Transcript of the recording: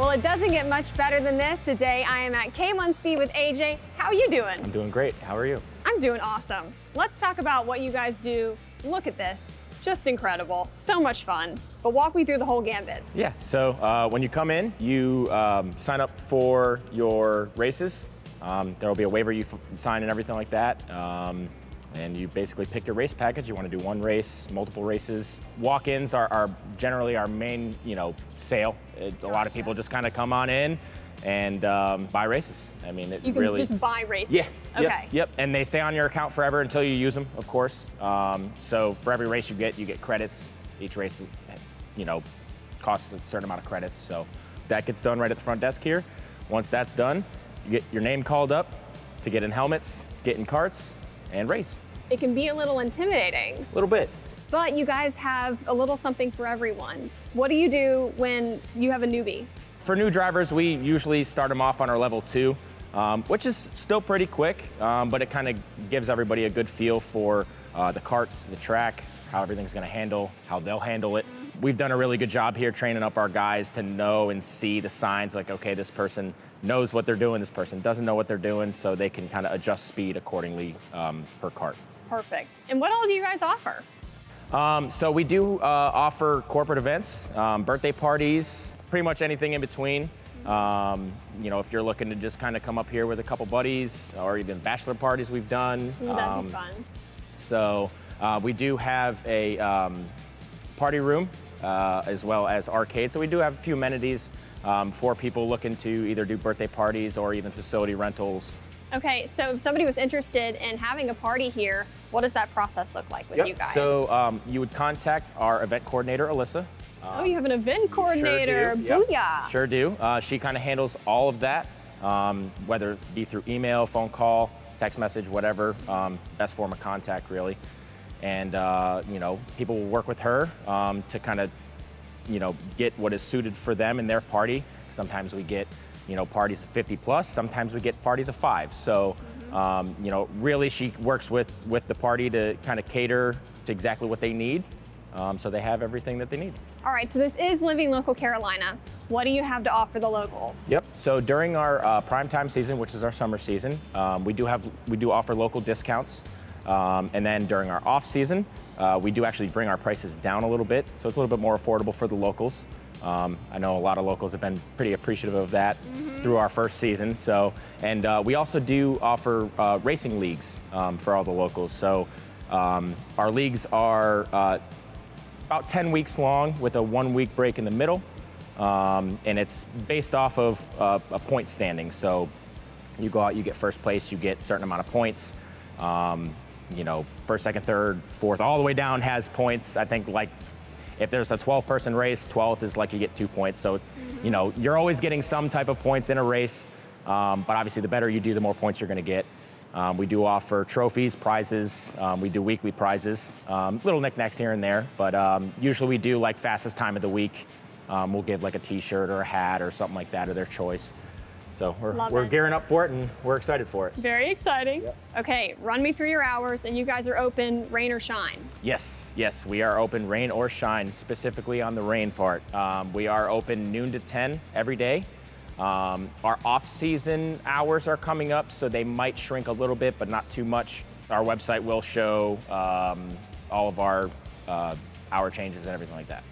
Well, it doesn't get much better than this. Today I am at K1 Speed with AJ. How are you doing? I'm doing great. How are you? I'm doing awesome. Let's talk about what you guys do. Look at this. Just incredible. So much fun. But walk me through the whole gambit. Yeah, so uh, when you come in, you um, sign up for your races. Um, there will be a waiver you sign and everything like that. Um, and you basically pick your race package. You want to do one race, multiple races. Walk-ins are, are, generally our main, you know, sale. It, a lot of people just kind of come on in and um, buy races. I mean, it you can really just buy races. Yeah. Okay. Yep, yep. And they stay on your account forever until you use them, of course. Um, so for every race you get, you get credits. Each race, you know, costs a certain amount of credits. So that gets done right at the front desk here. Once that's done, you get your name called up to get in helmets, get in karts, and race. It can be a little intimidating. A little bit. But you guys have a little something for everyone. What do you do when you have a newbie? For new drivers, we usually start them off on our level two, um, which is still pretty quick, um, but it kind of gives everybody a good feel for uh, the karts, the track, how everything's gonna handle, how they'll handle it. We've done a really good job here training up our guys to know and see the signs like, okay, this person knows what they're doing, this person doesn't know what they're doing, so they can kind of adjust speed accordingly um, per kart. Perfect. And what all do you guys offer? Um, so we do uh, offer corporate events, um, birthday parties, pretty much anything in between. Um, you know, if you're looking to just kind of come up here with a couple buddies or even bachelor parties we've done. That'd be fun. So uh, we do have a um, party room uh, as well as arcade. So we do have a few amenities um, for people looking to either do birthday parties or even facility rentals. Okay, so if somebody was interested in having a party here, what does that process look like with yep. you guys? So um, you would contact our event coordinator, Alyssa. oh, you have an event coordinator. Sure do. Yep. Sure do. Uh, she kind of handles all of that, um, whether it be through email, phone call, text message, whatever. Um, best form of contact, really. And, uh, you know, people will work with her um, to kind of, you know, get what is suited for them and their party. Sometimes we get you know, parties of 50 plus. Sometimes we get parties of five. So, um, you know, really she works with, with the party to kind of cater to exactly what they need. Um, so they have everything that they need. All right, so this is Living Local Carolina. What do you have to offer the locals? Yep. So during our uh, prime time season, which is our summer season, um, we do have we do offer local discounts. Um, and then during our off season, uh, we do actually bring our prices down a little bit, so it's a little bit more affordable for the locals. Um, I know a lot of locals have been pretty appreciative of that mm -hmm. through our first season. So, and uh, we also do offer uh, racing leagues um, for all the locals. So, um, our leagues are uh, about 10 weeks long with a one week break in the middle. Um, and it's based off of uh, a point standing. So, you go out, you get first place, you get a certain amount of points. Um, you know, first, second, third, fourth, all the way down has points. I think like if there's a 12 person race, 12th is like you get two points. So, mm -hmm. you know, you're always getting some type of points in a race. Um, but obviously, the better you do, the more points you're going to get. Um, we do offer trophies, prizes. Um, we do weekly prizes, um, little knickknacks here and there. But um, usually, we do like fastest time of the week. Um, we'll give like a T-shirt or a hat or something like that of their choice. So we're, we're gearing up for it and we're excited for it. Very exciting. Yep. Okay, run me through your hours and you guys are open rain or shine. Yes, yes, we are open rain or shine, specifically on the rain part. Um, we are open noon to 10 every day. Um, our off-season hours are coming up, so they might shrink a little bit, but not too much. Our website will show um, all of our uh, hour changes and everything like that.